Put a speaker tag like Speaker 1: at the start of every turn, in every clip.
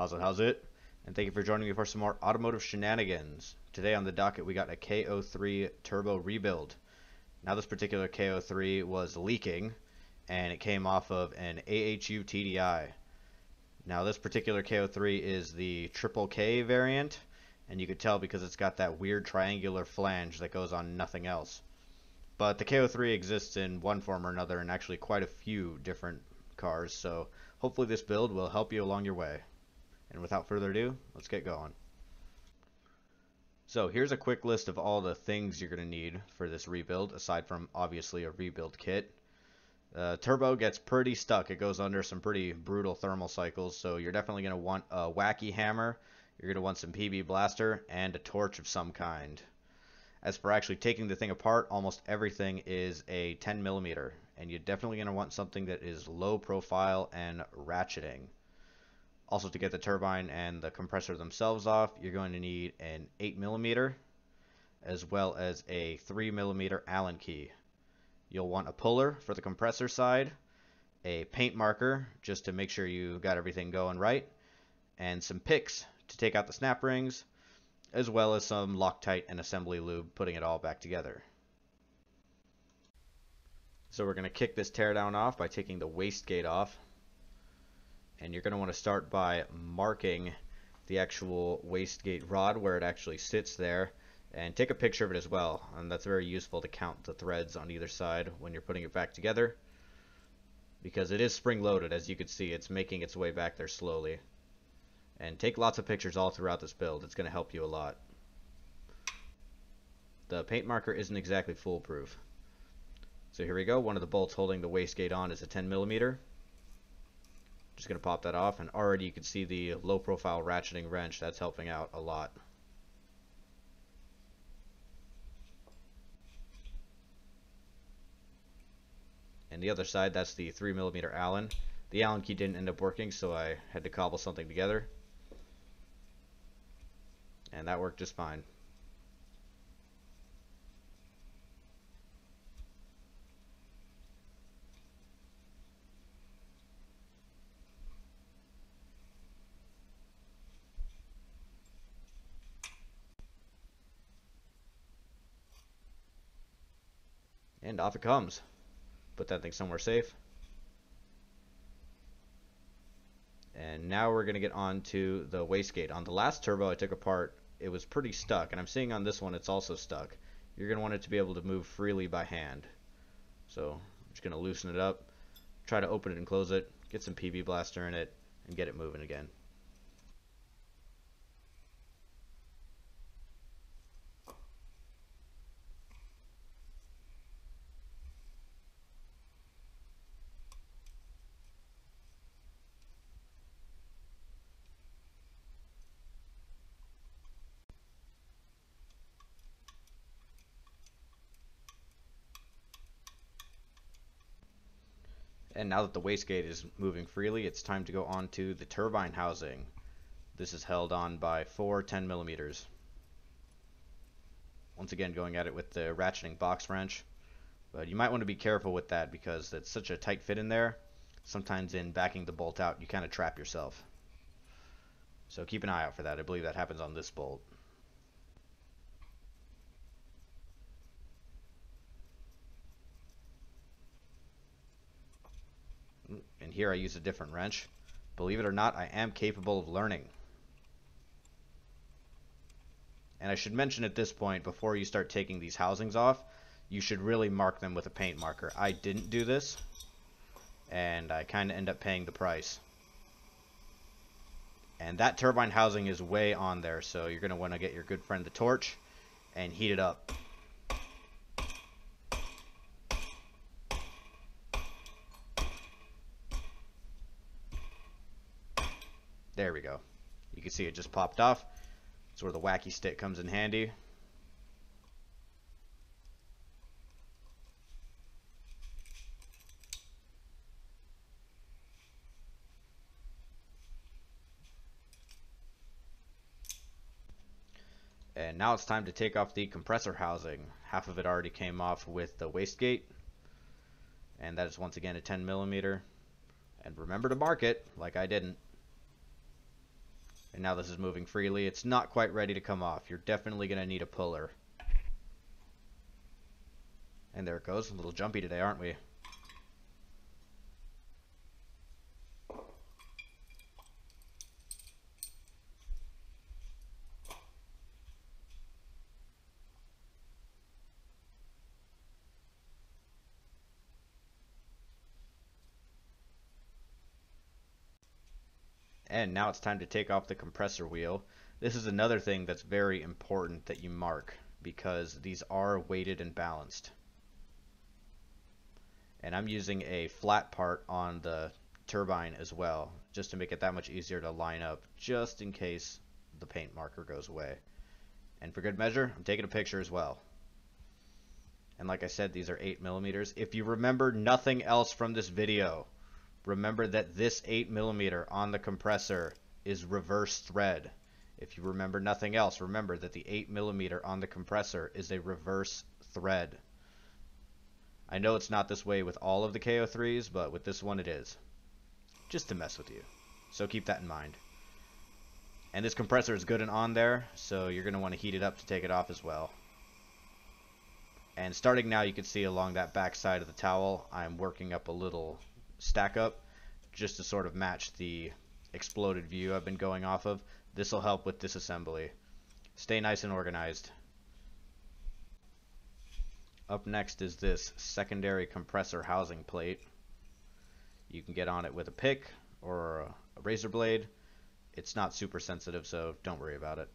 Speaker 1: How's it, how's it? And thank you for joining me for some more automotive shenanigans. Today on the docket we got a KO3 turbo rebuild. Now this particular KO3 was leaking and it came off of an AHU TDI. Now this particular KO3 is the triple K variant and you could tell because it's got that weird triangular flange that goes on nothing else. But the KO3 exists in one form or another in actually quite a few different cars, so hopefully this build will help you along your way. And without further ado, let's get going. So here's a quick list of all the things you're going to need for this rebuild, aside from obviously a rebuild kit. Uh, turbo gets pretty stuck. It goes under some pretty brutal thermal cycles, so you're definitely going to want a wacky hammer, you're going to want some PB blaster, and a torch of some kind. As for actually taking the thing apart, almost everything is a 10 millimeter, and you're definitely going to want something that is low profile and ratcheting. Also to get the turbine and the compressor themselves off, you're going to need an 8 millimeter as well as a 3 millimeter Allen key. You'll want a puller for the compressor side, a paint marker just to make sure you got everything going right, and some picks to take out the snap rings, as well as some Loctite and assembly lube putting it all back together. So we're going to kick this teardown off by taking the wastegate off and you're going to want to start by marking the actual wastegate rod where it actually sits there and take a picture of it as well and that's very useful to count the threads on either side when you're putting it back together because it is spring loaded as you can see it's making its way back there slowly. And take lots of pictures all throughout this build it's going to help you a lot. The paint marker isn't exactly foolproof. So here we go one of the bolts holding the wastegate on is a 10 millimeter just going to pop that off and already you can see the low profile ratcheting wrench. That's helping out a lot. And the other side, that's the 3mm Allen. The Allen key didn't end up working, so I had to cobble something together. And that worked just fine. And off it comes. Put that thing somewhere safe. And now we're going to get on to the wastegate. On the last turbo I took apart, it was pretty stuck. And I'm seeing on this one it's also stuck. You're going to want it to be able to move freely by hand. So I'm just going to loosen it up, try to open it and close it, get some PB blaster in it, and get it moving again. And now that the wastegate is moving freely, it's time to go on to the turbine housing. This is held on by four 10 millimeters. Once again, going at it with the ratcheting box wrench. But you might want to be careful with that because it's such a tight fit in there. Sometimes in backing the bolt out, you kind of trap yourself. So keep an eye out for that. I believe that happens on this bolt. And here I use a different wrench. Believe it or not, I am capable of learning. And I should mention at this point, before you start taking these housings off, you should really mark them with a paint marker. I didn't do this, and I kind of end up paying the price. And that turbine housing is way on there, so you're going to want to get your good friend the torch and heat it up. There we go. You can see it just popped off. That's where the wacky stick comes in handy. And now it's time to take off the compressor housing. Half of it already came off with the wastegate. And that is once again a 10 millimeter. And remember to mark it, like I didn't. And now this is moving freely. It's not quite ready to come off. You're definitely going to need a puller. And there it goes. A little jumpy today, aren't we? And now it's time to take off the compressor wheel. This is another thing that's very important that you mark because these are weighted and balanced. And I'm using a flat part on the turbine as well, just to make it that much easier to line up, just in case the paint marker goes away. And for good measure, I'm taking a picture as well. And like I said, these are 8 millimeters. If you remember nothing else from this video, remember that this 8 millimeter on the compressor is reverse thread. If you remember nothing else, remember that the 8 millimeter on the compressor is a reverse thread. I know it's not this way with all of the KO3s, but with this one it is. Just to mess with you. So keep that in mind. And this compressor is good and on there, so you're going to want to heat it up to take it off as well. And starting now, you can see along that back side of the towel, I'm working up a little stack up just to sort of match the exploded view I've been going off of. This will help with disassembly. Stay nice and organized. Up next is this secondary compressor housing plate. You can get on it with a pick or a razor blade. It's not super sensitive, so don't worry about it.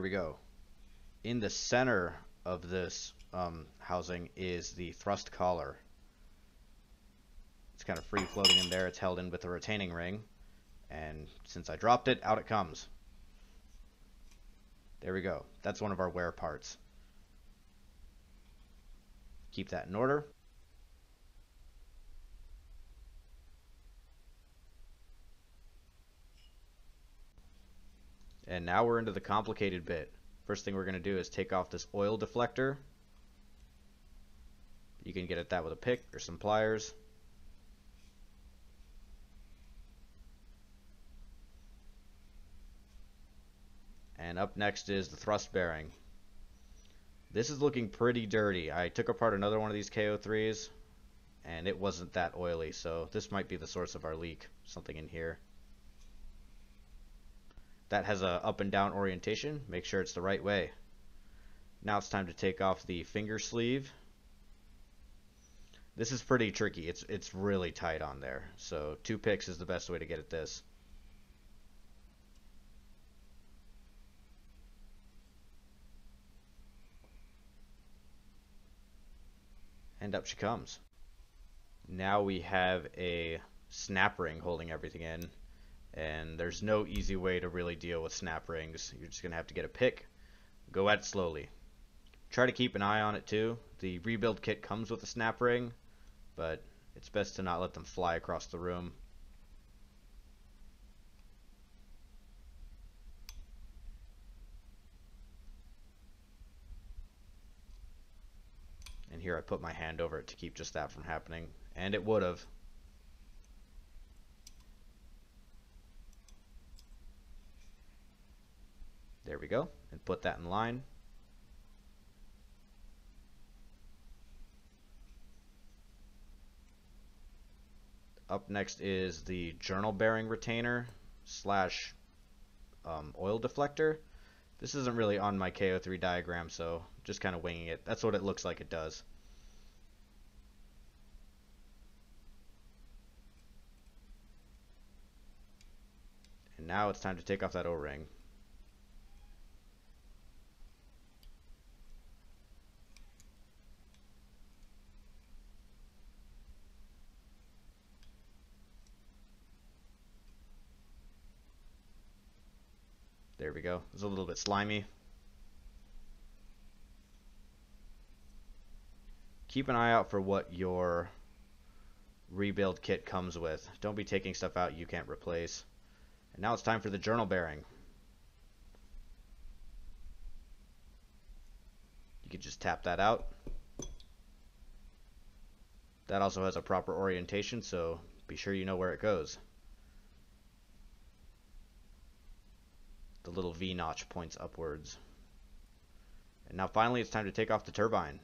Speaker 1: There we go. In the center of this um, housing is the thrust collar. It's kind of free floating in there. It's held in with a retaining ring. And since I dropped it, out it comes. There we go. That's one of our wear parts. Keep that in order. And now we're into the complicated bit. First thing we're going to do is take off this oil deflector. You can get at that with a pick or some pliers. And up next is the thrust bearing. This is looking pretty dirty. I took apart another one of these KO3s and it wasn't that oily, so this might be the source of our leak. Something in here that has a up and down orientation. Make sure it's the right way. Now it's time to take off the finger sleeve. This is pretty tricky. It's it's really tight on there. So two picks is the best way to get at this. And up she comes. Now we have a snap ring holding everything in and there's no easy way to really deal with snap rings. You're just going to have to get a pick, go at it slowly. Try to keep an eye on it too. The rebuild kit comes with a snap ring, but it's best to not let them fly across the room. And here I put my hand over it to keep just that from happening, and it would have. There we go. And put that in line. Up next is the journal bearing retainer slash um, oil deflector. This isn't really on my KO3 diagram, so just kind of winging it. That's what it looks like it does. And now it's time to take off that O-ring. We go. It's a little bit slimy. Keep an eye out for what your rebuild kit comes with. Don't be taking stuff out you can't replace. And now it's time for the journal bearing. You can just tap that out. That also has a proper orientation, so be sure you know where it goes. The little V notch points upwards. And now finally it's time to take off the turbine.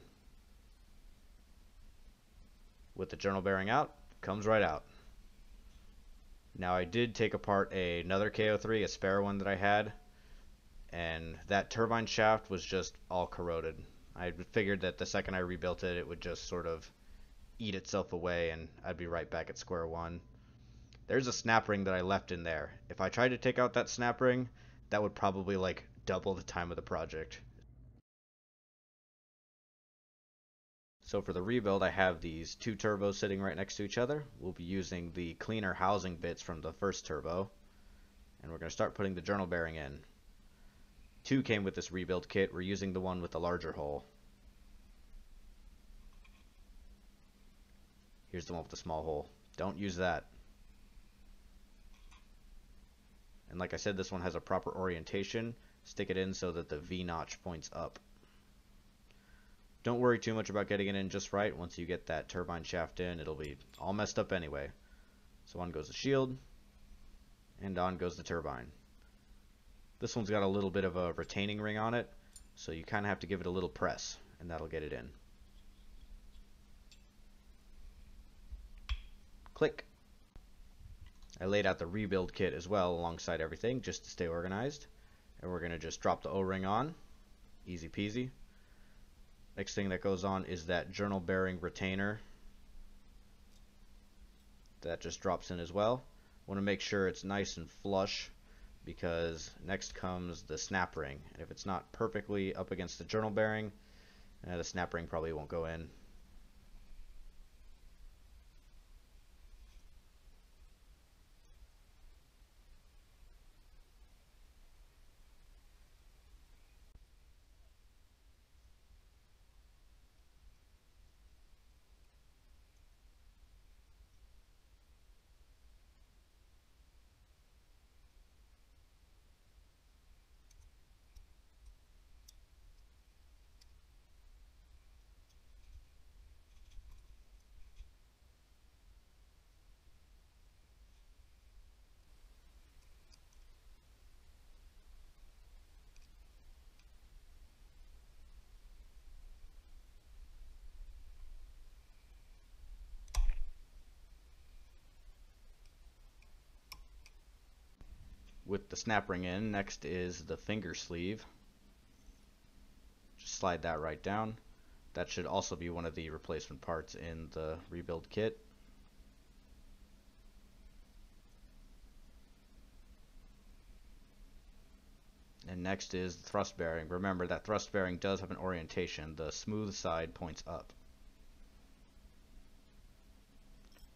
Speaker 1: With the journal bearing out, comes right out. Now I did take apart a, another KO3, a spare one that I had, and that turbine shaft was just all corroded. I figured that the second I rebuilt it, it would just sort of eat itself away and I'd be right back at square one. There's a snap ring that I left in there. If I tried to take out that snap ring, that would probably like double the time of the project. So for the rebuild, I have these two turbos sitting right next to each other. We'll be using the cleaner housing bits from the first turbo. And we're going to start putting the journal bearing in. Two came with this rebuild kit. We're using the one with the larger hole. Here's the one with the small hole. Don't use that. And like I said, this one has a proper orientation. Stick it in so that the V-notch points up. Don't worry too much about getting it in just right. Once you get that turbine shaft in, it'll be all messed up anyway. So on goes the shield, and on goes the turbine. This one's got a little bit of a retaining ring on it, so you kind of have to give it a little press, and that'll get it in. Click. I laid out the rebuild kit as well alongside everything just to stay organized. And we're going to just drop the O-ring on. Easy peasy. Next thing that goes on is that journal bearing retainer. That just drops in as well. Want to make sure it's nice and flush because next comes the snap ring. And if it's not perfectly up against the journal bearing, uh, the snap ring probably won't go in. With the snap ring in. Next is the finger sleeve. Just slide that right down. That should also be one of the replacement parts in the rebuild kit. And next is the thrust bearing. Remember that thrust bearing does have an orientation. The smooth side points up.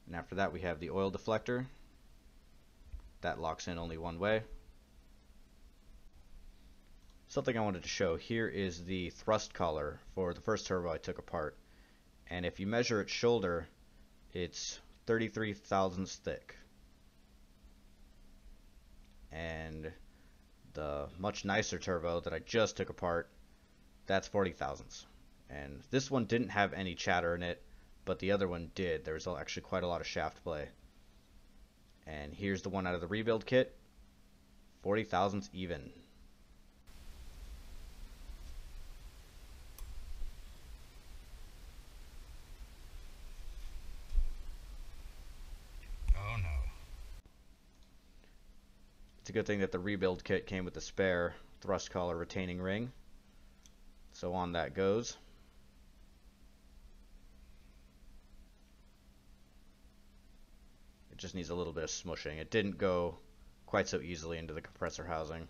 Speaker 1: And after that we have the oil deflector that locks in only one way. Something I wanted to show here is the thrust collar for the first turbo I took apart. And if you measure its shoulder, it's 33 thousandths thick. And the much nicer turbo that I just took apart, that's 40 thousandths. And this one didn't have any chatter in it, but the other one did. There was actually quite a lot of shaft play. And here's the one out of the rebuild kit. 40 thousandths even.
Speaker 2: Oh no.
Speaker 1: It's a good thing that the rebuild kit came with the spare thrust collar retaining ring. So on that goes. Just needs a little bit of smushing. It didn't go quite so easily into the compressor housing.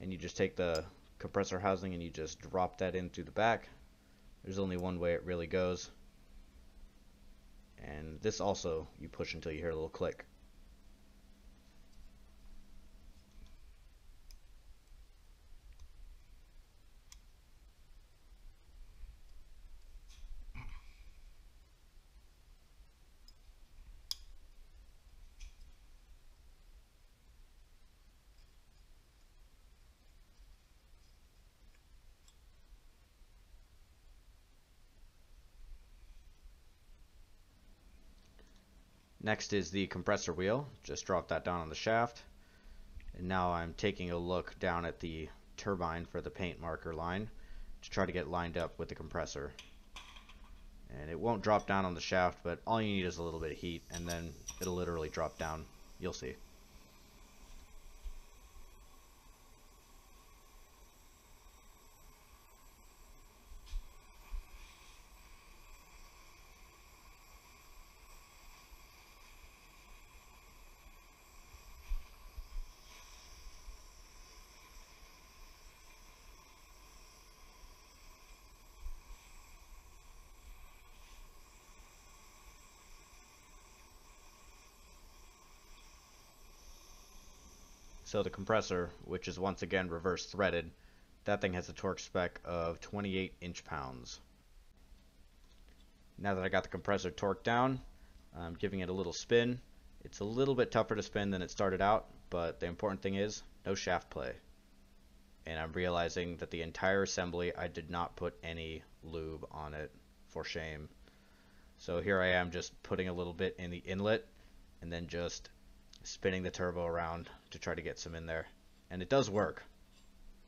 Speaker 1: and you just take the compressor housing and you just drop that in through the back. There's only one way it really goes. And this also, you push until you hear a little click. Next is the compressor wheel. Just drop that down on the shaft. And now I'm taking a look down at the turbine for the paint marker line to try to get lined up with the compressor. And it won't drop down on the shaft, but all you need is a little bit of heat, and then it'll literally drop down. You'll see. So the compressor, which is once again reverse threaded, that thing has a torque spec of 28 inch-pounds. Now that I got the compressor torqued down, I'm giving it a little spin. It's a little bit tougher to spin than it started out, but the important thing is no shaft play. And I'm realizing that the entire assembly, I did not put any lube on it, for shame. So here I am just putting a little bit in the inlet and then just spinning the turbo around to try to get some in there. And it does work.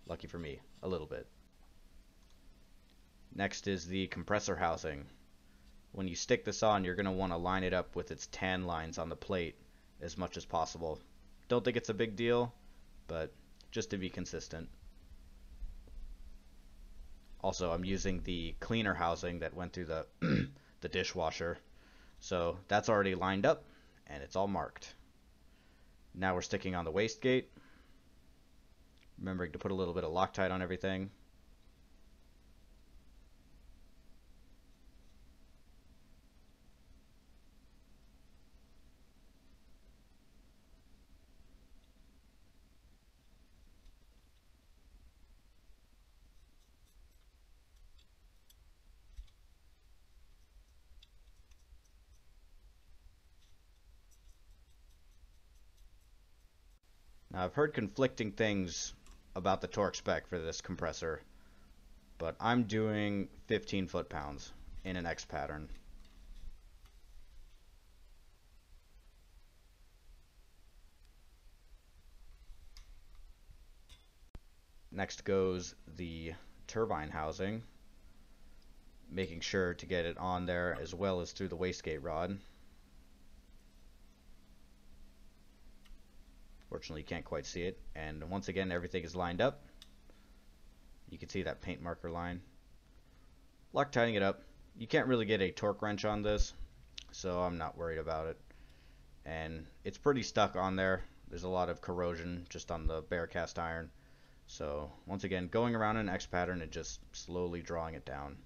Speaker 1: Lucky for me, a little bit. Next is the compressor housing. When you stick this on, you're going to want to line it up with its tan lines on the plate as much as possible. Don't think it's a big deal, but just to be consistent. Also, I'm using the cleaner housing that went through the, the dishwasher. So that's already lined up and it's all marked. Now we're sticking on the wastegate. Remembering to put a little bit of Loctite on everything. I've heard conflicting things about the torque spec for this compressor, but I'm doing 15 foot-pounds in an X pattern. Next goes the turbine housing, making sure to get it on there as well as through the wastegate rod. Fortunately, you can't quite see it. And once again, everything is lined up. You can see that paint marker line. Loctiting it up. You can't really get a torque wrench on this, so I'm not worried about it. And it's pretty stuck on there. There's a lot of corrosion just on the bare cast iron. So once again, going around an X pattern and just slowly drawing it down.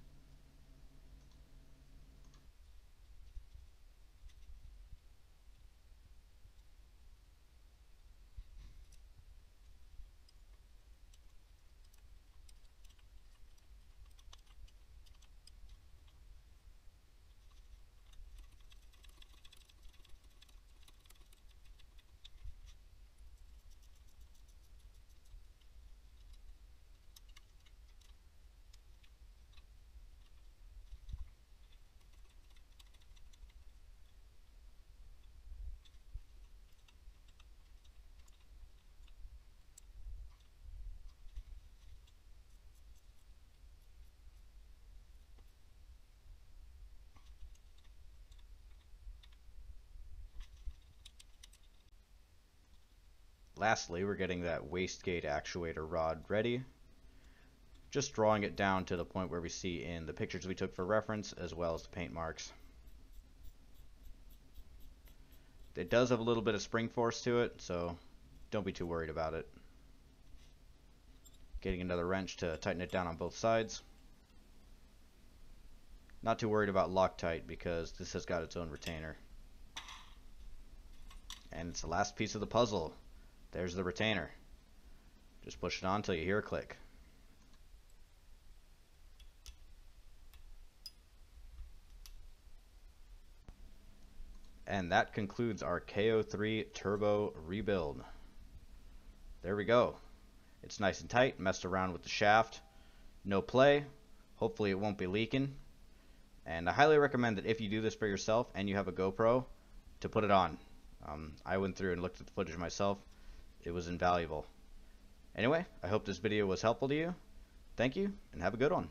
Speaker 1: Lastly, we're getting that wastegate actuator rod ready. Just drawing it down to the point where we see in the pictures we took for reference, as well as the paint marks. It does have a little bit of spring force to it, so don't be too worried about it. Getting another wrench to tighten it down on both sides. Not too worried about Loctite because this has got its own retainer. And it's the last piece of the puzzle. There's the retainer. Just push it on until you hear a click. And that concludes our KO3 Turbo rebuild. There we go. It's nice and tight, messed around with the shaft. No play. Hopefully it won't be leaking. And I highly recommend that if you do this for yourself and you have a GoPro, to put it on. Um, I went through and looked at the footage myself. It was invaluable. Anyway, I hope this video was helpful to you. Thank you, and have a good one.